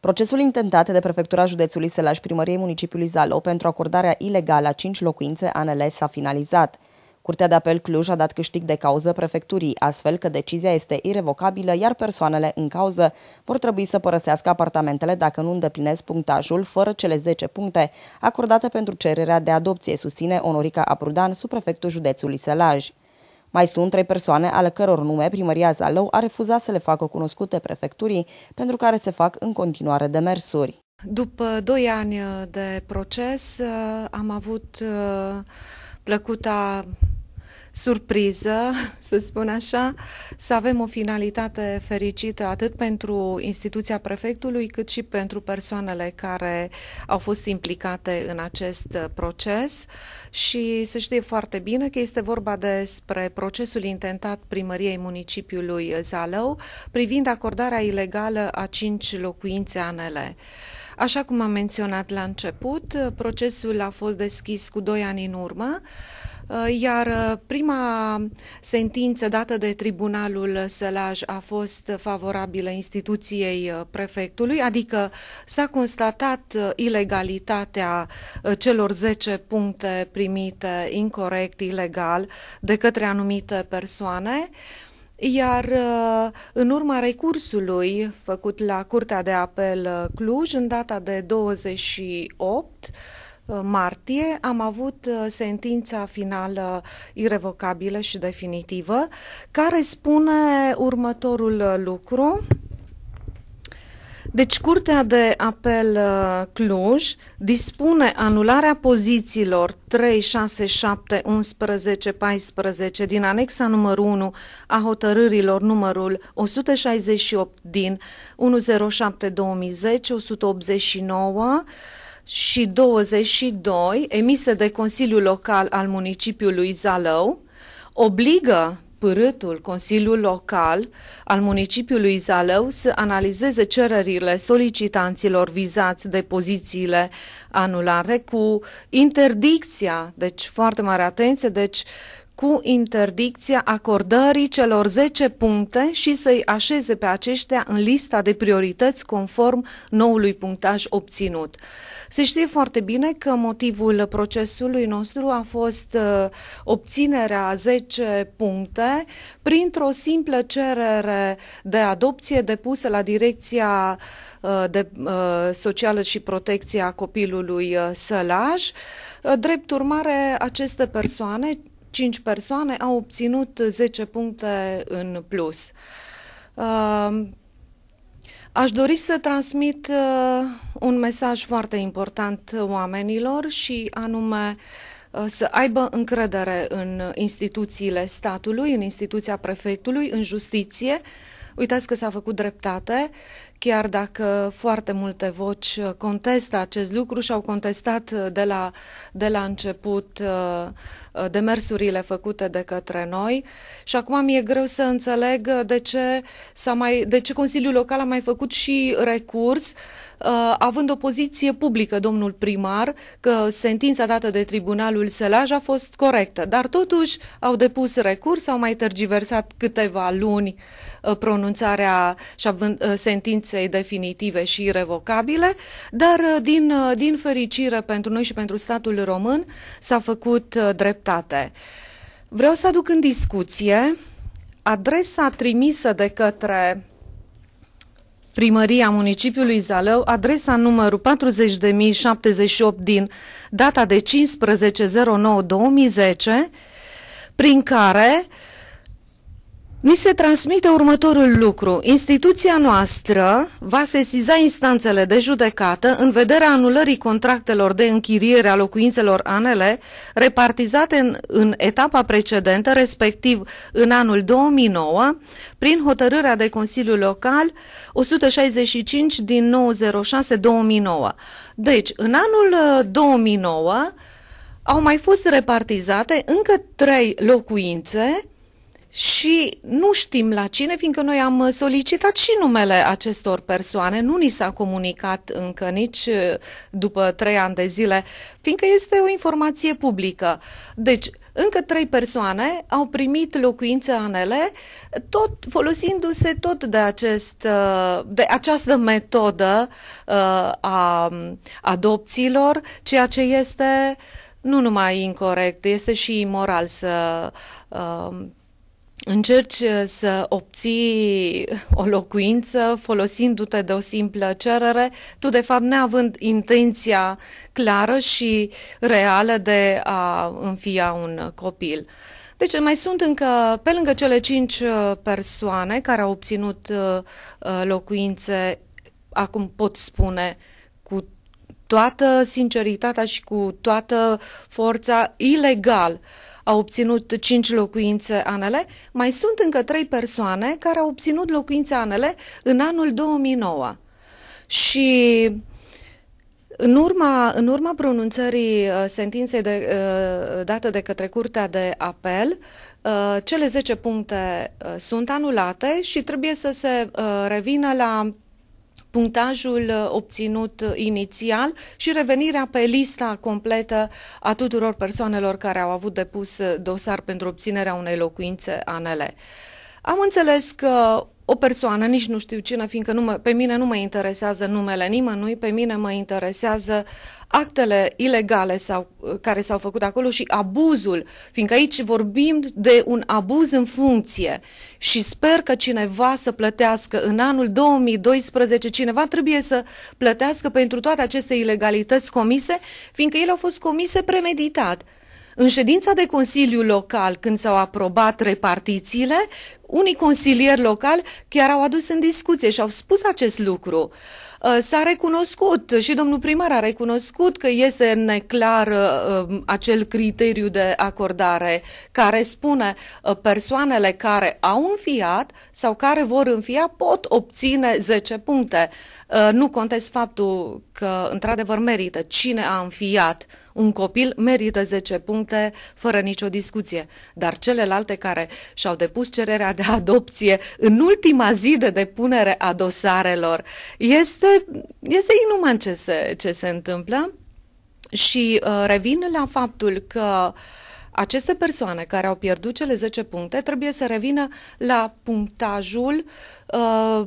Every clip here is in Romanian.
Procesul intentat de prefectura județului Sălaș primăriei municipiului Zalău pentru acordarea ilegală a cinci locuințe ANL s-a finalizat. Curtea de apel Cluj a dat câștig de cauză prefecturii, astfel că decizia este irevocabilă, iar persoanele în cauză vor trebui să părăsească apartamentele dacă nu îndeplinesc punctajul fără cele 10 puncte acordate pentru cererea de adopție, susține Onorica Aprudan, subprefectul județului Sălaj. Mai sunt trei persoane ale căror nume primăria Zalău a refuzat să le facă cunoscute prefecturii, pentru care se fac în continuare demersuri. După doi ani de proces am avut uh, plăcuta surpriză, să spun așa, să avem o finalitate fericită atât pentru instituția prefectului, cât și pentru persoanele care au fost implicate în acest proces și se știe foarte bine că este vorba despre procesul intentat primăriei municipiului Zalău privind acordarea ilegală a cinci locuințe ANL. Așa cum am menționat la început, procesul a fost deschis cu doi ani în urmă, Uh, iar uh, prima sentință dată de Tribunalul Sălaj a fost favorabilă instituției uh, prefectului, adică s-a constatat ilegalitatea celor 10 puncte primite incorrect, ilegal, de către anumite persoane. Iar în urma recursului făcut la Curtea de Apel Cluj, în data de 28, Uh, martie am avut uh, sentința finală irrevocabilă și definitivă, care spune următorul uh, lucru. Deci, Curtea de Apel Cluj dispune anularea pozițiilor 3, 6, 7, 11, 14 din anexa numărul 1 a hotărârilor numărul 168 din 107-2010, 189, și 22, emise de Consiliul Local al municipiului Zalău, obligă părâtul Consiliul Local al municipiului Zalău să analizeze cererile solicitanților vizați de pozițiile anulare cu interdicția, deci foarte mare atenție, deci cu interdicția acordării celor 10 puncte și să-i așeze pe aceștia în lista de priorități conform noului punctaj obținut. Se știe foarte bine că motivul procesului nostru a fost uh, obținerea 10 puncte printr-o simplă cerere de adopție depusă la Direcția uh, de uh, Socială și Protecția Copilului uh, Sălaj. Uh, drept urmare, aceste persoane 5 persoane au obținut 10 puncte în plus. Uh, aș dori să transmit uh, un mesaj foarte important oamenilor și anume uh, să aibă încredere în instituțiile statului, în instituția prefectului, în justiție. Uitați că s-a făcut dreptate chiar dacă foarte multe voci contestă acest lucru și au contestat de la, de la început uh, uh, demersurile făcute de către noi. Și acum mi-e greu să înțeleg de ce, s-a mai, de ce Consiliul Local a mai făcut și recurs uh, având o poziție publică, domnul primar, că sentința dată de Tribunalul Sălaj a fost corectă, dar totuși au depus recurs, au mai tergiversat câteva luni pronunțarea și având sentința sentinței definitive și irrevocabile, dar uh, din, uh, din fericire pentru noi și pentru statul român s-a făcut uh, dreptate. Vreau să aduc în discuție adresa trimisă de către Primăria municipiului Zalău, adresa numărul 40.078 din data de 15.09.2010, prin care Ni se transmite următorul lucru. Instituția noastră va sesiza instanțele de judecată în vederea anulării contractelor de închiriere a locuințelor ANL repartizate în, în etapa precedentă, respectiv în anul 2009, prin hotărârea de Consiliu Local 165 din 906-2009. Deci, în anul 2009 uh, au mai fost repartizate încă trei locuințe și nu știm la cine, fiindcă noi am solicitat și numele acestor persoane, nu ni s-a comunicat încă nici uh, după trei ani de zile, fiindcă este o informație publică. Deci, încă trei persoane au primit locuințe anele, tot folosindu-se tot de, acest, uh, de această metodă uh, a adopțiilor, ceea ce este nu numai incorrect, este și imoral să uh, încerci să obții o locuință folosindu-te de o simplă cerere, tu de fapt neavând intenția clară și reală de a înfia un copil. Deci mai sunt încă, pe lângă cele cinci uh, persoane care au obținut uh, uh, locuințe, acum pot spune cu toată sinceritatea și cu toată forța, ilegal, a obținut 5 locuințe anele, mai sunt încă 3 persoane care au obținut locuințe anele în anul 2009. Și în urma, în urma pronunțării uh, sentinței de, uh, date de către Curtea de Apel, uh, cele 10 puncte uh, sunt anulate și trebuie să se uh, revină la punctajul uh, obținut uh, inițial și revenirea pe lista completă a tuturor persoanelor care au avut depus uh, dosar pentru obținerea unei locuințe ANL. Am înțeles că o persoană, nici nu știu cine, fiindcă nu mă, pe mine nu mă interesează numele nimănui, pe mine mă interesează actele ilegale sau, care s-au făcut acolo și abuzul, fiindcă aici vorbim de un abuz în funcție și sper că cineva să plătească în anul 2012, cineva trebuie să plătească pentru toate aceste ilegalități comise, fiindcă ele au fost comise premeditat. În ședința de Consiliu Local, când s-au aprobat repartițiile, unii consilieri locali chiar au adus în discuție și au spus acest lucru. Uh, s-a recunoscut și domnul primar a recunoscut că este neclar uh, acel criteriu de acordare care spune uh, persoanele care au înfiat sau care vor înfia pot obține 10 puncte. Nu contest faptul că într-adevăr merită cine a înfiat un copil merită 10 puncte fără nicio discuție, dar celelalte care și-au depus cererea de adopție în ultima zi de depunere a dosarelor, este, este inuman ce se, ce se întâmplă. Și uh, revin la faptul că aceste persoane care au pierdut cele 10 puncte trebuie să revină la punctajul uh,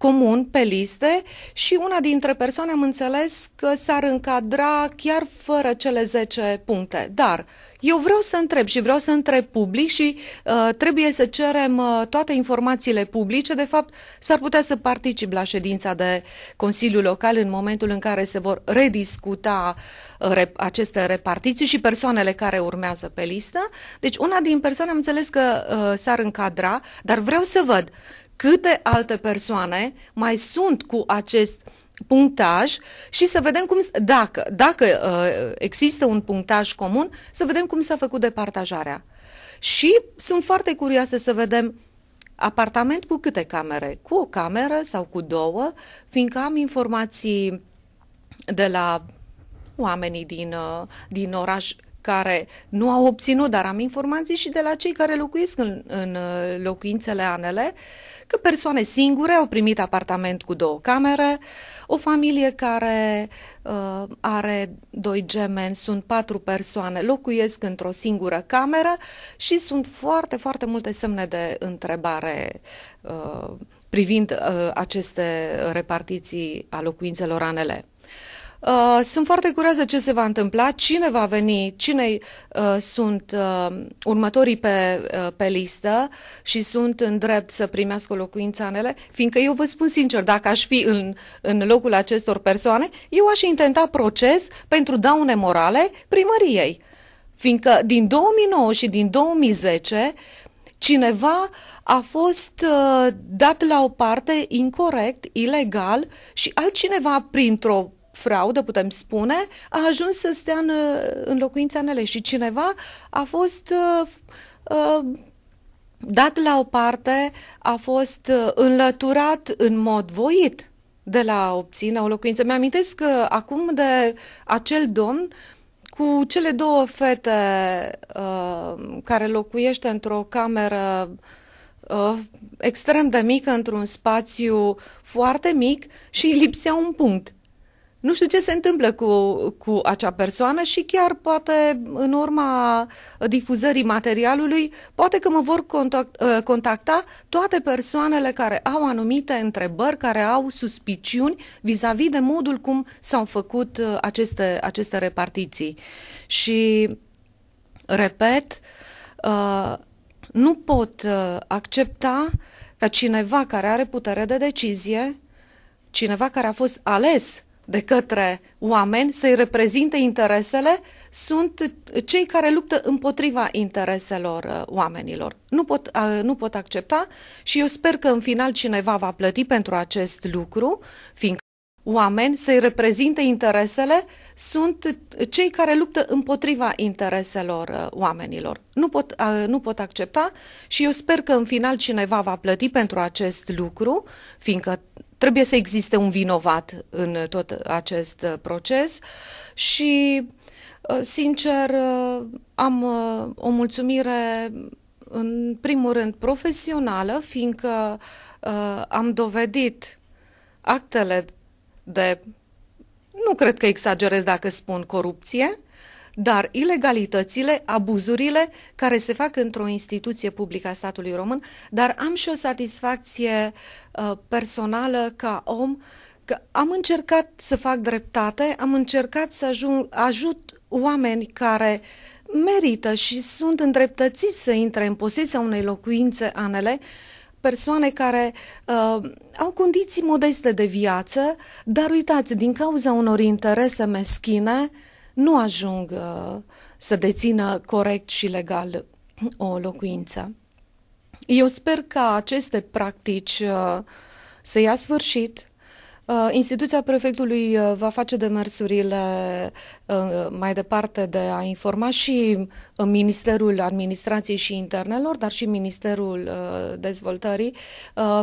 comun pe liste și una dintre persoane am înțeles că s-ar încadra chiar fără cele 10 puncte. Dar eu vreau să întreb și vreau să întreb public și uh, trebuie să cerem uh, toate informațiile publice. De fapt, s-ar putea să particip la ședința de Consiliu Local în momentul în care se vor rediscuta uh, rep- aceste repartiții și persoanele care urmează pe listă. Deci una din persoane am înțeles că uh, s-ar încadra, dar vreau să văd câte alte persoane mai sunt cu acest punctaj și să vedem cum, dacă, dacă uh, există un punctaj comun, să vedem cum s-a făcut departajarea. Și sunt foarte curioasă să vedem apartament cu câte camere? Cu o cameră sau cu două, fiindcă am informații de la oamenii din, uh, din oraș care nu au obținut, dar am informații și de la cei care locuiesc în, în uh, locuințele anele, că persoane singure au primit apartament cu două camere, o familie care uh, are doi gemeni, sunt patru persoane, locuiesc într-o singură cameră și sunt foarte, foarte multe semne de întrebare uh, privind uh, aceste repartiții a locuințelor anele. Uh, sunt foarte curioasă ce se va întâmpla, cine va veni, cine uh, sunt uh, următorii pe, uh, pe listă și sunt în drept să primească locuința anele, fiindcă eu vă spun sincer, dacă aș fi în, în locul acestor persoane, eu aș intenta proces pentru daune morale primăriei. Fiindcă din 2009 și din 2010 cineva a fost uh, dat la o parte incorrect, ilegal și altcineva printr-o fraudă, putem spune, a ajuns să stea în, în locuința mele și cineva a fost uh, uh, dat la o parte, a fost uh, înlăturat în mod voit de la obține o locuință. Mi-amintesc că acum de acel domn cu cele două fete uh, care locuiește într-o cameră uh, extrem de mică, într-un spațiu foarte mic și îi lipsea un punct nu știu ce se întâmplă cu, cu acea persoană și chiar poate în urma difuzării materialului, poate că mă vor contact, ă, contacta toate persoanele care au anumite întrebări, care au suspiciuni vis-a-vis -vis de modul cum s-au făcut ă, aceste, aceste repartiții. Și, repet, ă, nu pot accepta ca cineva care are putere de decizie, cineva care a fost ales de către oameni să-i reprezinte interesele sunt cei care luptă împotriva intereselor uh, oamenilor. Nu pot, uh, nu pot accepta și eu sper că în final cineva va plăti pentru acest lucru, fiindcă oameni să-i reprezinte interesele sunt cei care luptă împotriva intereselor uh, oamenilor. Nu pot, nu pot accepta și eu sper că în final cineva va plăti pentru acest lucru, fiindcă trebuie să existe un vinovat în tot acest uh, proces și, uh, sincer, uh, am o mulțumire în primul rând profesională, fiindcă am dovedit actele de, nu cred că exagerez dacă spun corupție, dar ilegalitățile, abuzurile care se fac într-o instituție publică a statului român, dar am și o satisfacție uh, personală ca om că am încercat să fac dreptate, am încercat să ajung, ajut oameni care merită și sunt îndreptățiți să intre în posesia unei locuințe anele, persoane care uh, au condiții modeste de viață, dar uitați, din cauza unor interese meschine, uh, nu ajung uh, să dețină corect și legal o locuință. Eu sper ca aceste practici uh, să ia sfârșit. Uh, instituția prefectului uh, va face demersurile uh, mai departe de a informa și Ministerul Administrației și Internelor, dar și Ministerul Dezvoltării,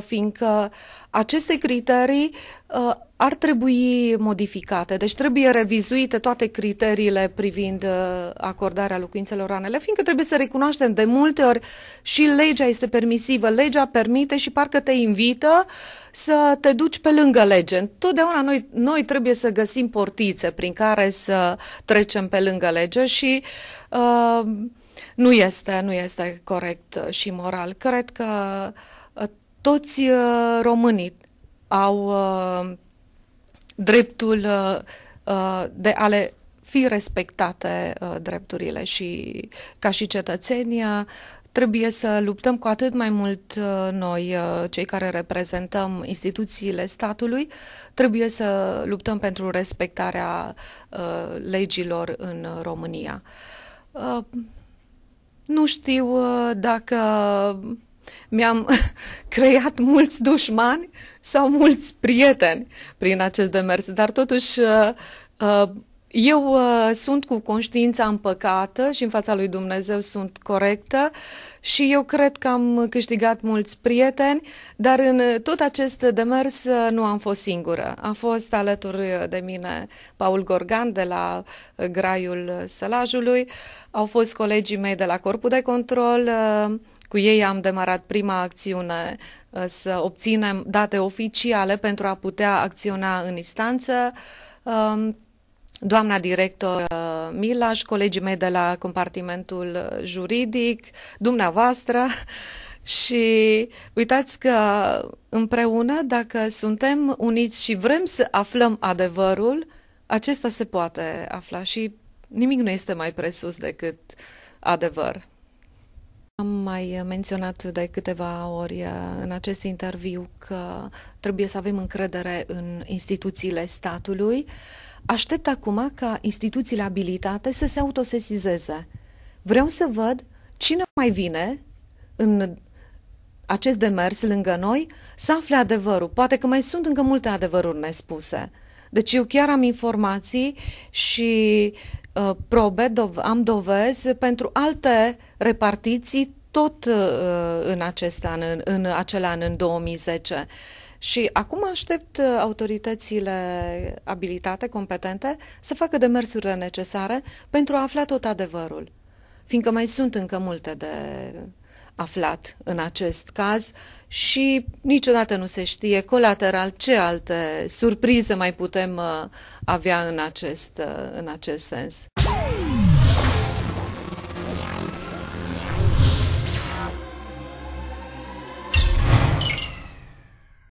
fiindcă aceste criterii uh, ar trebui modificate, deci trebuie revizuite toate criteriile privind uh, acordarea locuințelor anele, fiindcă trebuie să recunoaștem de multe ori și legea este permisivă, legea permite și parcă te invită să te duci pe lângă lege. Totdeauna noi, noi trebuie să găsim portițe prin care să trecem pe lângă lege și uh, nu este, nu este corect și moral. Cred că toți uh, românii au uh, dreptul uh, de a le fi respectate drepturile și ca și cetățeni trebuie să luptăm cu atât mai mult noi, cei care reprezentăm instituțiile statului, trebuie să luptăm pentru respectarea legilor în România. Nu știu dacă mi-am creat mulți dușmani sau mulți prieteni prin acest demers, dar totuși uh, uh, eu uh, sunt cu conștiința împăcată și în fața lui Dumnezeu sunt corectă și eu cred că am câștigat mulți prieteni, dar în tot acest demers nu am fost singură. A fost alături de mine Paul Gorgan de la Graiul Sălajului, au fost colegii mei de la Corpul de Control, cu ei am demarat prima acțiune uh, să obținem date oficiale pentru a putea acționa în instanță. Um, doamna director uh, Milaș, colegii mei de la compartimentul juridic, dumneavoastră și uitați că împreună, dacă suntem uniți și vrem să aflăm adevărul, acesta se poate afla și nimic nu este mai presus decât adevăr. Am mai menționat de câteva ori uh, în acest interviu că trebuie să avem încredere în instituțiile statului. Aștept acum ca instituțiile abilitate să se autosesizeze. Vreau să văd cine mai vine în acest demers lângă noi să afle adevărul. Poate că mai sunt încă multe adevăruri nespuse. Deci eu chiar am informații și Uh, probe, dov- am dovezi pentru alte repartiții tot uh, în acest an, în, în acel an, în 2010. Și acum aștept autoritățile abilitate, competente, să facă demersurile necesare pentru a afla tot adevărul. Fiindcă mai sunt încă multe de aflat în acest caz și niciodată nu se știe colateral ce alte surprize mai putem uh, avea în acest, uh, în acest sens.